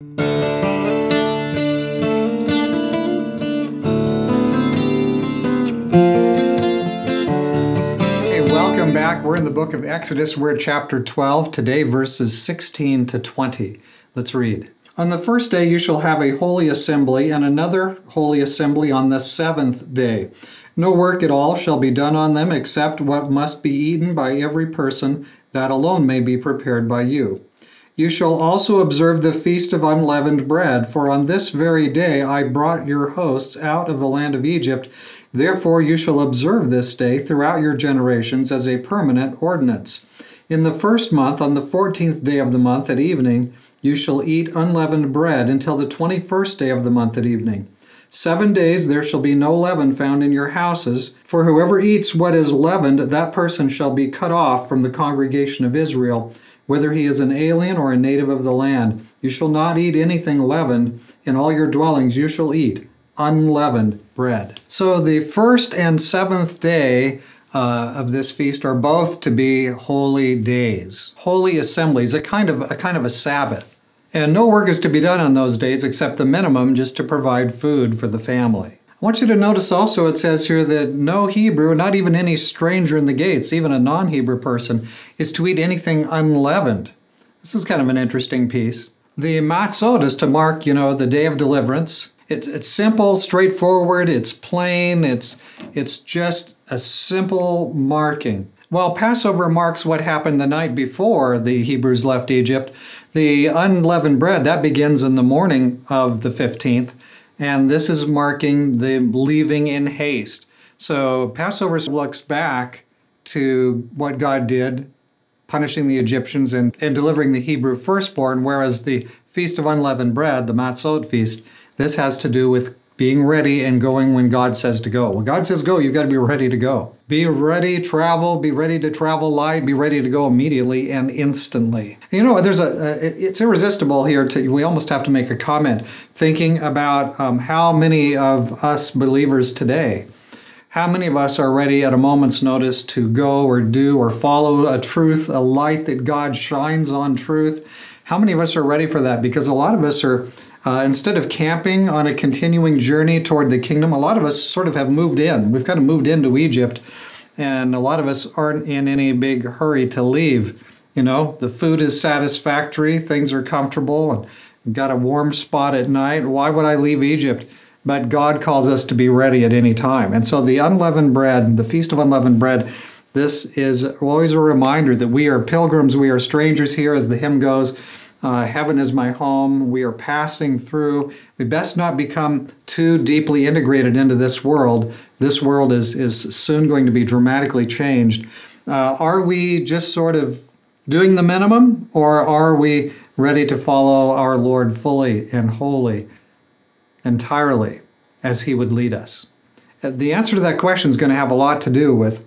Hey, welcome back. We're in the book of Exodus. We're at chapter 12, today verses 16 to 20. Let's read. On the first day you shall have a holy assembly, and another holy assembly on the seventh day. No work at all shall be done on them except what must be eaten by every person, that alone may be prepared by you. You shall also observe the feast of unleavened bread, for on this very day I brought your hosts out of the land of Egypt. Therefore you shall observe this day throughout your generations as a permanent ordinance. In the first month, on the fourteenth day of the month at evening, you shall eat unleavened bread until the twenty first day of the month at evening. Seven days there shall be no leaven found in your houses, for whoever eats what is leavened, that person shall be cut off from the congregation of Israel whether he is an alien or a native of the land. You shall not eat anything leavened. In all your dwellings you shall eat unleavened bread. So the first and seventh day uh, of this feast are both to be holy days, holy assemblies, a kind of a kind of a Sabbath. And no work is to be done on those days except the minimum just to provide food for the family. I want you to notice also it says here that no Hebrew, not even any stranger in the gates, even a non Hebrew person, is to eat anything unleavened. This is kind of an interesting piece. The matzot is to mark, you know, the day of deliverance. It's, it's simple, straightforward, it's plain, it's, it's just a simple marking. While Passover marks what happened the night before the Hebrews left Egypt, the unleavened bread, that begins in the morning of the 15th and this is marking the leaving in haste. So Passover looks back to what God did, punishing the Egyptians and, and delivering the Hebrew firstborn, whereas the Feast of Unleavened Bread, the Matzot feast, this has to do with being ready and going when God says to go. When God says go, you've got to be ready to go. Be ready, travel, be ready to travel light, be ready to go immediately and instantly. You know, there's a, it's irresistible here to, we almost have to make a comment thinking about um, how many of us believers today how many of us are ready at a moment's notice to go or do or follow a truth, a light that God shines on truth? How many of us are ready for that? Because a lot of us are uh, instead of camping on a continuing journey toward the kingdom, a lot of us sort of have moved in. We've kind of moved into Egypt, and a lot of us aren't in any big hurry to leave. You know, the food is satisfactory, things are comfortable, and got a warm spot at night. Why would I leave Egypt? But God calls us to be ready at any time. And so the unleavened bread, the Feast of Unleavened Bread, this is always a reminder that we are pilgrims, we are strangers here, as the hymn goes. Uh, heaven is my home. We are passing through. We best not become too deeply integrated into this world. This world is, is soon going to be dramatically changed. Uh, are we just sort of doing the minimum, or are we ready to follow our Lord fully and wholly, entirely, as He would lead us? Uh, the answer to that question is going to have a lot to do with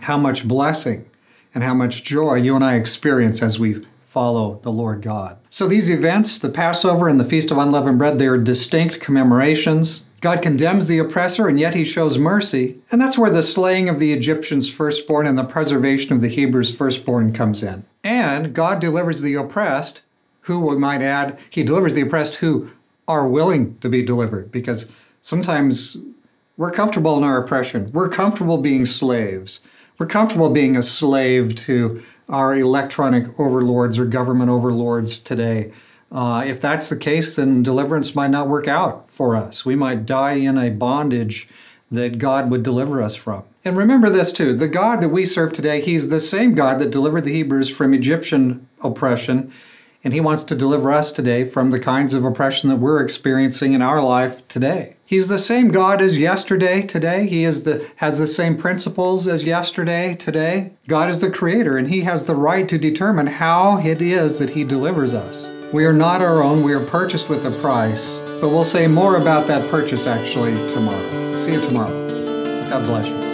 how much blessing and how much joy you and I experience as we follow the Lord God. So these events, the Passover and the Feast of Unleavened Bread, they are distinct commemorations. God condemns the oppressor and yet he shows mercy. And that's where the slaying of the Egyptians' firstborn and the preservation of the Hebrews' firstborn comes in. And God delivers the oppressed, who we might add, he delivers the oppressed who are willing to be delivered because sometimes we're comfortable in our oppression. We're comfortable being slaves. We're comfortable being a slave to our electronic overlords or government overlords today. Uh, if that's the case, then deliverance might not work out for us. We might die in a bondage that God would deliver us from. And remember this too the God that we serve today, He's the same God that delivered the Hebrews from Egyptian oppression and He wants to deliver us today from the kinds of oppression that we're experiencing in our life today. He's the same God as yesterday, today. He is the, has the same principles as yesterday, today. God is the creator, and He has the right to determine how it is that He delivers us. We are not our own, we are purchased with a price, but we'll say more about that purchase actually tomorrow. See you tomorrow. God bless you.